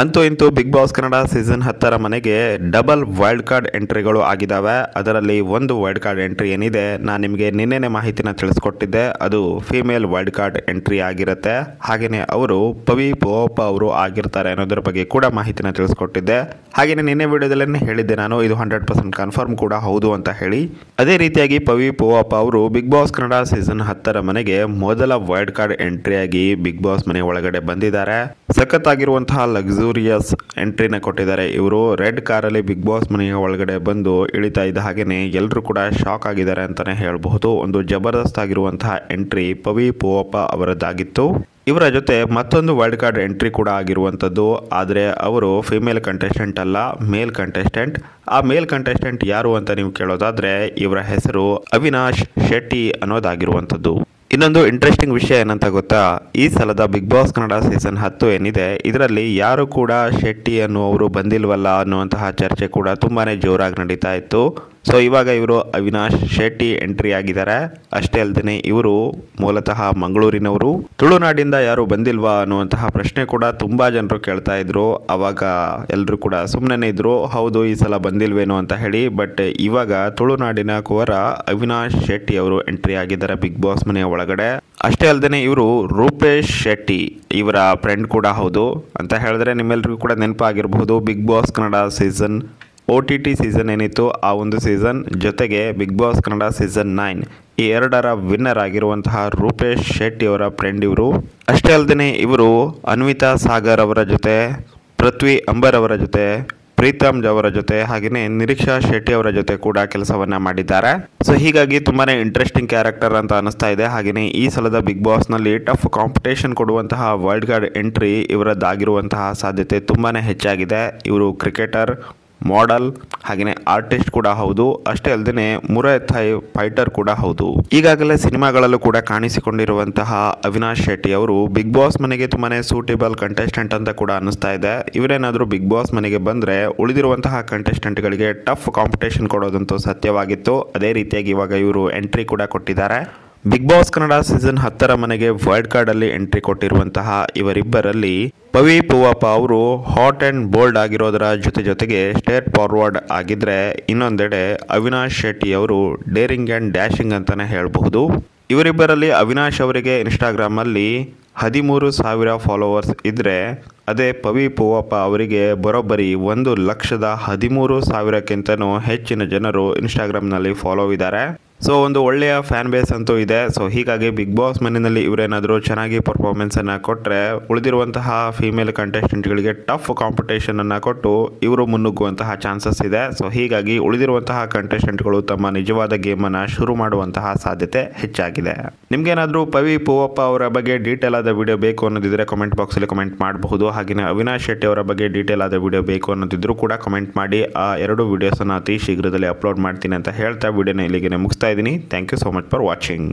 ಅಂತೂ ಇಂತೂ big boss Kannada season ಹತ್ತರ ಮನೆಗೆ ಡಬಲ್ ವೈಲ್ಡ್ ಕಾರ್ಡ್ ಎಂಟ್ರಿಗಳು ಆಗಿದ್ದಾವೆ. ಅದರಲ್ಲಿ ಒಂದು ವೈಲ್ಡ್ ಕಾರ್ಡ್ ಎಂಟ್ರಿ ಏನಿದೆ, ನಾನು ನಿಮಗೆ ನಿನ್ನೆನೆ ಮಾಹಿತಿನ ತಿಳಿಸ್ಕೊಟ್ಟಿದ್ದೆ. ಅದು ಫೀಮೇಲ್ ವೈಲ್ಡ್ ಕಾರ್ಡ್ ಎಂಟ್ರಿ ಆಗಿರುತ್ತೆ. ಹಾಗೆಯೇ ಅವರು ಪವಿ ಪೋಪ ಅವರು ಆಗಿರ್ತಾರೆ ಅನ್ನೋದ್ರ ಬಗ್ಗೆ ಕೂಡ ಮಾಹಿತಿನ ತಿಳಿಸ್ಕೊಟ್ಟಿದ್ದೆ. ಹಾಗೆಯೇ ನಿನ್ನೆ ವಿಡಿಯೋದಲ್ಲೇ ಹೇಳಿದ್ದೆ ನಾನು, ಇದು ಹಂಡ್ರೆಡ್ ಪರ್ಸೆಂಟ್ ಕನ್ಫರ್ಮ್ ಕೂಡ ಹೌದು ಅಂತ ಹೇಳಿ. ಅದೇ ರೀತಿಯಾಗಿ ಪವಿ ಪೋವಪ್ಪ ಅವರು ಬಿಗ್ ಬಾಸ್ ಕನ್ನಡ ಸೀಸನ್ ಹತ್ತರ ಮನೆಗೆ ಮೊದಲ ವೈಲ್ಡ್ ಕಾರ್ಡ್ ಎಂಟ್ರಿಯಾಗಿ ಬಿಗ್ ಬಾಸ್ ಮನೆ ಒಳಗಡೆ ಬಂದಿದ್ದಾರೆ. ಸಖತ್ತಾಗಿರುವಂತಹ ಲಕ್ಸುರಿಯಸ್ ಎಂಟ್ರಿನ ಕೊಟ್ಟಿದ್ದಾರೆ. ಇವರು ರೆಡ್ ಕಾರಲ್ಲಿ ಬಿಗ್ ಬಾಸ್ ಮನೆಯ ಒಳಗಡೆ ಬಂದು ಇಳಿತಾ ಇದ್ದ ಹಾಗೆಯೇ ಎಲ್ಲರೂ ಕೂಡ ಶಾಕ್ ಆಗಿದ್ದಾರೆ ಅಂತಾನೆ ಹೇಳಬಹುದು. ಒಂದು ಜಬರ್ದಸ್ತ್ ಆಗಿರುವಂತಹ ಎಂಟ್ರಿ ಪವಿ ಪೂವಪ್ಪ ಅವರದ್ದಾಗಿತ್ತು. ಇವರ ಜೊತೆ ಮತ್ತೊಂದು ವೈಲ್ಡ್ ಕಾರ್ಡ್ ಎಂಟ್ರಿ ಕೂಡ ಆಗಿರುವಂಥದ್ದು. ಆದರೆ ಅವರು ಫಿಮೇಲ್ ಕಂಟೆಸ್ಟೆಂಟ್ ಅಲ್ಲ, ಮೇಲ್ ಕಂಟೆಸ್ಟೆಂಟ್. ಆ ಮೇಲ್ ಕಂಟೆಸ್ಟೆಂಟ್ ಯಾರು ಅಂತ ನೀವು ಕೇಳೋದಾದರೆ ಇವರ ಹೆಸರು ಅವಿನಾಶ್ ಶೆಟ್ಟಿ ಅನ್ನೋದಾಗಿರುವಂಥದ್ದು. ಇನ್ನೊಂದು ಇಂಟ್ರೆಸ್ಟಿಂಗ್ ವಿಷಯ ಏನಂತ ಗೊತ್ತಾ? ಈ ಸಲದ ಬಿಗ್ ಬಾಸ್ ಕನ್ನಡ ಸೀಸನ್ ಹತ್ತು ಏನಿದೆ, ಇದರಲ್ಲಿ ಯಾರು ಕೂಡ ಶೆಟ್ಟಿ ಅನ್ನುವರು ಬಂದಿಲ್ವಲ್ಲ ಅನ್ನುವಂತಹ ಚರ್ಚೆ ಕೂಡ ತುಂಬಾನೇ ಜೋರಾಗಿ ನಡೀತಾ ಇತ್ತು. ಸೊ ಇವಾಗ ಇವರು ಅವಿನಾಶ್ ಶೆಟ್ಟಿ ಎಂಟ್ರಿ ಆಗಿದ್ದಾರೆ. ಅಷ್ಟೇ ಅಲ್ಲದೆ ಇವರು ಮೂಲತಃ ಮಂಗಳೂರಿನವರು. ತುಳುನಾಡಿಂದ ಯಾರು ಬಂದಿಲ್ವಾ ಅನ್ನುವಂತಹ ಪ್ರಶ್ನೆ ಕೂಡ ತುಂಬಾ ಜನರು ಕೇಳ್ತಾ ಇದ್ರು. ಅವಾಗ ಎಲ್ಲರೂ ಕೂಡ ಸುಮ್ಮನೆ ಇದ್ರು. ಹೌದು, ಈ ಸಲ ಬಂದಿಲ್ವೇನೋ ಅಂತ ಹೇಳಿ ಬಟ್ ಇವಾಗ ತುಳುನಾಡಿನ ಕುವರ ಅವಿನಾಶ್ ಶೆಟ್ಟಿ ಅವರು ಎಂಟ್ರಿ ಆಗಿದ್ದಾರೆ ಬಿಗ್ ಬಾಸ್ ಮನೆಯ ಒಳಗಡೆ. ಅಷ್ಟೇ ಅಲ್ಲದೆ ಇವರು ರೂಪೇಶ್ ಶೆಟ್ಟಿ, ಇವರ ಫ್ರೆಂಡ್ ಕೂಡ ಹೌದು. ಅಂತ ಹೇಳಿದ್ರೆ ನಿಮ್ಮೆಲ್ರಿಗೂ ಕೂಡ ನೆನಪಾಗಿರಬಹುದು Bigg Boss Kannada season O T T season ಏನಿತ್ತು, ಆ ಒಂದು ಸೀಸನ್ ಜೊತೆಗೆ Bigg Boss Kannada season nine ಈ ಎರಡರ ವಿನ್ನರ್ ಆಗಿರುವಂತಹ ರೂಪೇಶ್ ಶೆಟ್ಟಿ ಅವರ ಫ್ರೆಂಡ್ ಇವರು. ಅಷ್ಟೇ ಅಲ್ಲದೆ ಇವರು ಅನ್ವಿತಾ ಸಾಗರ್ ಅವರ ಜೊತೆ, ಪೃಥ್ವಿ ಅಂಬರ್ ಅವರ ಜೊತೆ ಪ್ರೀತಮ್ ಅವರ ಜೊತೆ ಹಾಗೆಯೇ ನಿರೀಕ್ಷಾ ಶೆಟ್ಟಿ ಅವರ ಜೊತೆ ಕೂಡ ಕೆಲಸವನ್ನ ಮಾಡಿದ್ದಾರೆ. ಸೊ ಹೀಗಾಗಿ ತುಂಬಾನೇ ಇಂಟ್ರೆಸ್ಟಿಂಗ್ ಕ್ಯಾರೆಕ್ಟರ್ ಅಂತ ಅನಿಸ್ತಾ ಇದೆ. ಹಾಗೆಯೇ ಈ ಸಲದ ಬಿಗ್ ಬಾಸ್ನಲ್ಲಿ ಟಫ್ ಕಾಂಪಿಟೇಷನ್ ಕೊಡುವಂತಹ ವರ್ಲ್ಡ್ ಕಾರ್ಡ್ ಎಂಟ್ರಿ ಇವರದ್ದಾಗಿರುವಂತಹ ಸಾಧ್ಯತೆ ತುಂಬಾನೇ ಹೆಚ್ಚಾಗಿದೆ. ಇವರು ಕ್ರಿಕೆಟರ್ ಮಾಡೆಲ್ ಹಾಗೆಯೇ ಆರ್ಟಿಸ್ಟ್ ಕೂಡ ಹೌದು, ಅಷ್ಟೇ ಅಲ್ಲದೆ ಮುರೈ ಫೈಟರ್ ಕೂಡ ಹೌದು. ಈಗಾಗಲೇ ಸಿನಿಮಾಗಳಲ್ಲೂ ಕೂಡ ಕಾಣಿಸಿಕೊಂಡಿರುವಂತಹ ಅವಿನಾಶ್ ಶೆಟ್ಟಿ ಅವರು ಬಿಗ್ ಬಾಸ್ ಮನೆಗೆ ತುಂಬಾ ಸೂಟೇಬಲ್ ಕಂಟೆಸ್ಟೆಂಟ್ ಅಂತ ಕೂಡ ಅನಿಸ್ತಾ ಇದೆ. ಇವರೇನಾದರೂ ಬಿಗ್ ಬಾಸ್ ಮನೆಗೆ ಬಂದರೆ ಉಳಿದಿರುವಂತಹ ಕಂಟೆಸ್ಟೆಂಟ್ಗಳಿಗೆ ಟಫ್ ಕಾಂಪಿಟೇಷನ್ ಕೊಡೋದಂತೂ ಸತ್ಯವಾಗಿತ್ತು. ಅದೇ ರೀತಿಯಾಗಿ ಇವಾಗ ಇವರು ಎಂಟ್ರಿ ಕೂಡ ಕೊಟ್ಟಿದ್ದಾರೆ. ಬಿಗ್ ಬಾಸ್ ಕನ್ನಡ ಸೀಸನ್ ಹತ್ತರ ಮನೆಗೆ ವೈಲ್ಡ್ ಕಾರ್ಡ್ ಅಲ್ಲಿ ಎಂಟ್ರಿ ಕೊಟ್ಟಿರುವಂತಹ ಇವರಿಬ್ಬರಲ್ಲಿ ಪವಿ ಪೂವಪ್ಪ ಅವರು ಹಾಟ್ ಅಂಡ್ ಬೋಲ್ಡ್ ಆಗಿರೋದರ ಜೊತೆ ಜೊತೆಗೆ ಸ್ಟೇಟ್ ಫಾರ್ವರ್ಡ್ ಆಗಿದ್ರೆ ಇನ್ನೊಂದೆಡೆ ಅವಿನಾಶ್ ಶೆಟ್ಟಿ ಅವರು ಡೇರಿಂಗ್ ಆ್ಯಂಡ್ ಡ್ಯಾಶಿಂಗ್ ಅಂತಾನೆ ಹೇಳಬಹುದು. ಇವರಿಬ್ಬರಲ್ಲಿ ಅವಿನಾಶ್ ಅವರಿಗೆ ಇನ್ಸ್ಟಾಗ್ರಾಮಲ್ಲಿ ಹದಿಮೂರು ಸಾವಿರ ಫಾಲೋವರ್ಸ್ ಇದ್ದರೆ ಅದೇ ಪವಿ ಪೂವಪ್ಪ ಅವರಿಗೆ ಬರೋಬ್ಬರಿ ಒಂದು ಲಕ್ಷದ ಹದಿಮೂರು ಸಾವಿರಕ್ಕಿಂತನೂ ಹೆಚ್ಚಿನ ಜನರು ಇನ್ಸ್ಟಾಗ್ರಾಮ್ನಲ್ಲಿ ಫಾಲೋ ಇದ್ದಾರೆ. ಸೊ ಒಂದು ಒಳ್ಳೆಯ ಫ್ಯಾನ್ ಬೇಸ್ ಅಂತೂ ಇದೆ. ಸೊ ಹೀಗಾಗಿ ಬಿಗ್ ಬಾಸ್ ಮನೆಯಲ್ಲಿ ಇವರೇನಾದರೂ ಚೆನ್ನಾಗಿ ಪರ್ಫಾರ್ಮೆನ್ಸನ್ನು ಕೊಟ್ಟರೆ ಉಳಿದಿರುವಂತಹ ಫೀಮೇಲ್ ಕಂಟೆಸ್ಟೆಂಟ್ಗಳಿಗೆ ಟಫ್ ಕಾಂಪಿಟೇಷನನ್ನು ಕೊಟ್ಟು ಇವರು ಮುನ್ನುಗ್ಗುವಂತಹ ಚಾನ್ಸಸ್ ಇದೆ. ಸೊ ಹೀಗಾಗಿ ಉಳಿದಿರುವಂತಹ ಕಂಟೆಸ್ಟೆಂಟ್ಗಳು ತಮ್ಮ ನಿಜವಾದ ಗೇಮನ್ನು ಶುರು ಮಾಡುವಂತಹ ಸಾಧ್ಯತೆ ಹೆಚ್ಚಾಗಿದೆ. ನಿಮಗೇನಾದರೂ ಪವಿ ಪೂವಪ್ಪ ಅವರ ಬಗ್ಗೆ ಡೀಟೇಲ್ ಆದ ವಿಡಿಯೋ ಬೇಕು ಅನ್ನೋದಿದ್ರೆ ಕಮೆಂಟ್ ಬಾಕ್ಸಲ್ಲಿ ಕಮೆಂಟ್ ಮಾಡಬಹುದು. ಹಾಗೆಯೇ ಅವಿನಾಶ್ ಶೆಟ್ಟಿ ಅವರ ಬಗ್ಗೆ ಡೀಟೇಲ್ ಆದ ವಿಡಿಯೋ ಬೇಕು ಅನ್ನೋದಿದ್ರು ಕೂಡ ಕಮೆಂಟ್ ಮಾಡಿ. ಆ ಎರಡು ವಿಡಿಯೋಸನ್ನು ಅತಿ ಶೀಘ್ರದಲ್ಲಿ ಅಪ್ಲೋಡ್ ಮಾಡ್ತೀನಿ ಅಂತ ಹೇಳ್ತಾ ವಿಡಿಯೋನ ಇಲ್ಲಿಗೆ ಮುಗಿಸ್ತಾ సాయిదిని thank you so much for watching